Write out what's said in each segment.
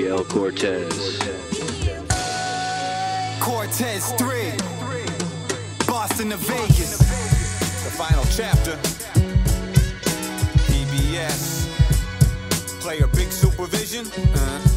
El Cortez. Cortez 3, Boston to Vegas. The final chapter. PBS. Player big supervision. Uh, uh,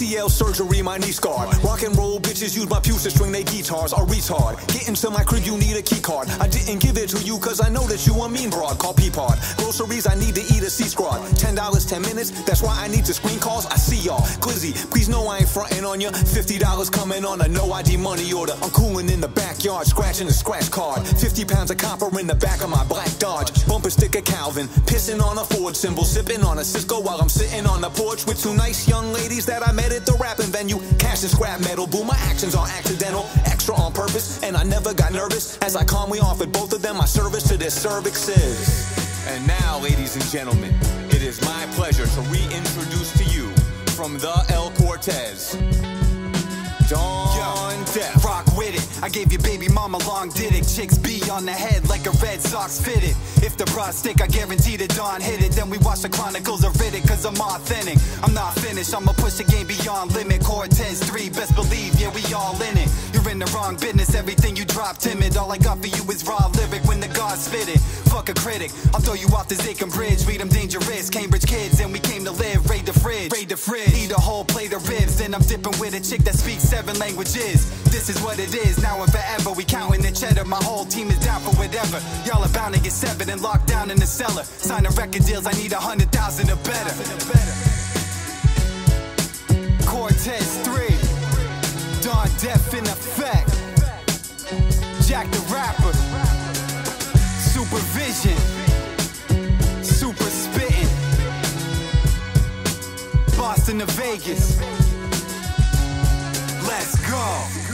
ACL surgery, my knee scarred. Rock and roll bitches use my pews to string their guitars. A retard. Get into my crib, you need a key card. I didn't give it to you cause I know that you a mean broad. Call Peapod. Groceries, I need to eat a C squad. Ten dollars, ten minutes. That's why I need to screen calls. I see y'all. Glizzy, please know I ain't frontin' on ya. Fifty dollars coming on a no ID money order. I'm cooling in the backyard, scratching a scratch card. Fifty pounds of copper in the back of my black Dodge. Bumper sticker Calvin. Pissing on a Ford symbol. Sipping on a Cisco while I'm sitting on the porch with two nice young ladies that I met at the rapping venue. Cash and scrap metal. Boom, my actions are accidental. Extra on purpose. And I never got nervous as I calmly offered both of them my service to their cervixes. And now, ladies and gentlemen, it is my pleasure to reintroduce to you from the El Cortez, Don it. I gave your baby mama long did it. Chicks be on the head like a Red Sox fitted. If the bra stick, I guarantee the Don hit it. Then we watch the chronicles of Riddick, cause I'm authentic. I'm not finished, I'ma push the game beyond limit. Cortez 3, best believe, yeah, we all in it. You're in the wrong business, everything you drop timid. All I got for you is raw lyric when the gods spit it. Fuck a critic, I'll throw you off the Zakim Bridge. Read them dangerous, Cambridge kids, a whole ribs, then I'm dipping with a chick that speaks seven languages. This is what it is, now and forever. We counting the cheddar, my whole team is down for whatever. Y'all are bound to get severed and locked down in the cellar. Signing record deals, I need a hundred thousand or better. Cortez 3, Don Def in effect. Jack the Rapper, Supervision, Super Boston to Vegas. Let's go.